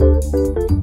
Música